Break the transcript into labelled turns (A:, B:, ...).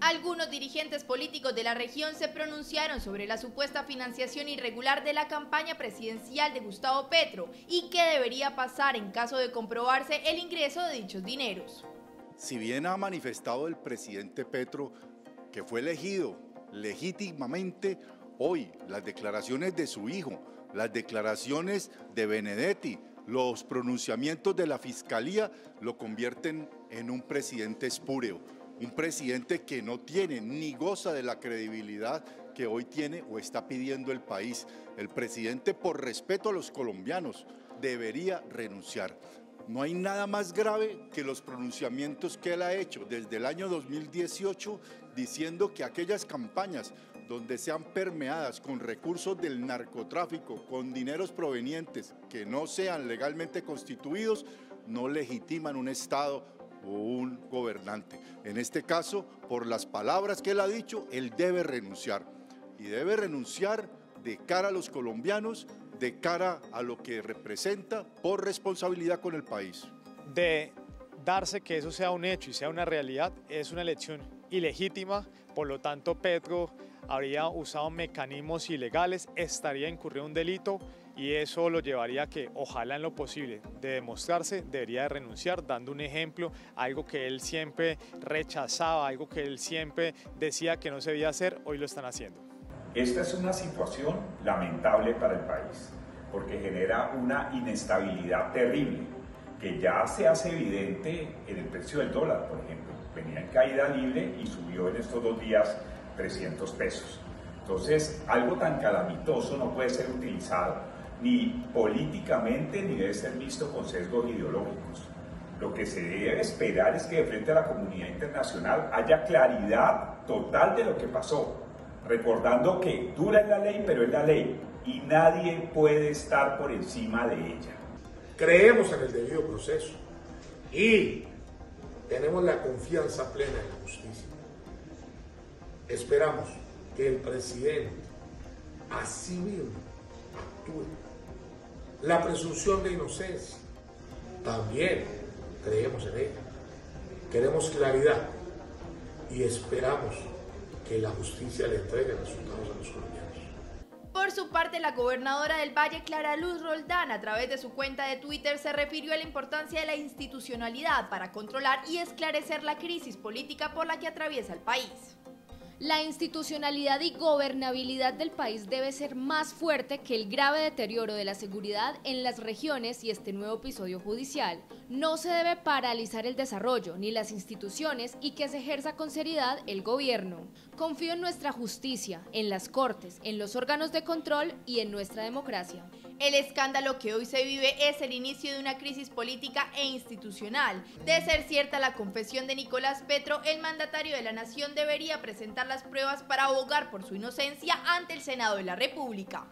A: Algunos dirigentes políticos de la región se pronunciaron sobre la supuesta financiación irregular de la campaña presidencial de Gustavo Petro y qué debería pasar en caso de comprobarse el ingreso de dichos dineros.
B: Si bien ha manifestado el presidente Petro que fue elegido legítimamente, hoy las declaraciones de su hijo, las declaraciones de Benedetti, los pronunciamientos de la Fiscalía lo convierten en un presidente espúreo, un presidente que no tiene ni goza de la credibilidad que hoy tiene o está pidiendo el país. El presidente, por respeto a los colombianos, debería renunciar. No hay nada más grave que los pronunciamientos que él ha hecho desde el año 2018 diciendo que aquellas campañas donde sean permeadas con recursos del narcotráfico, con dineros provenientes que no sean legalmente constituidos, no legitiman un Estado un gobernante. En este caso, por las palabras que él ha dicho, él debe renunciar. Y debe renunciar de cara a los colombianos, de cara a lo que representa por responsabilidad con el país.
C: De darse que eso sea un hecho y sea una realidad, es una elección ilegítima, por lo tanto Petro habría usado mecanismos ilegales, estaría incurriendo un delito y eso lo llevaría a que ojalá en lo posible de demostrarse debería de renunciar dando un ejemplo, algo que él siempre rechazaba, algo que él siempre decía que no se debía hacer, hoy lo están haciendo.
D: Esta es una situación lamentable para el país porque genera una inestabilidad terrible que ya se hace evidente en el precio del dólar, por ejemplo. Venía en caída libre y subió en estos dos días 300 pesos. Entonces, algo tan calamitoso no puede ser utilizado ni políticamente ni debe ser visto con sesgos ideológicos. Lo que se debe esperar es que de frente a la comunidad internacional haya claridad total de lo que pasó, recordando que dura es la ley, pero es la ley y nadie puede estar por encima de ella.
E: Creemos en el debido proceso y tenemos la confianza plena en la justicia. Esperamos que el presidente así mismo actúe. La presunción de inocencia, también creemos en ella. Queremos claridad y esperamos que la justicia le entregue resultados a los colombianos.
A: Por su parte, la gobernadora del Valle, Clara Luz Roldán, a través de su cuenta de Twitter, se refirió a la importancia de la institucionalidad para controlar y esclarecer la crisis política por la que atraviesa el país.
F: La institucionalidad y gobernabilidad del país debe ser más fuerte que el grave deterioro de la seguridad en las regiones y este nuevo episodio judicial. No se debe paralizar el desarrollo ni las instituciones y que se ejerza con seriedad el gobierno. Confío en nuestra justicia, en las cortes, en los órganos de control y en nuestra democracia.
A: El escándalo que hoy se vive es el inicio de una crisis política e institucional. De ser cierta la confesión de Nicolás Petro, el mandatario de la nación debería presentar las pruebas para abogar por su inocencia ante el Senado de la República.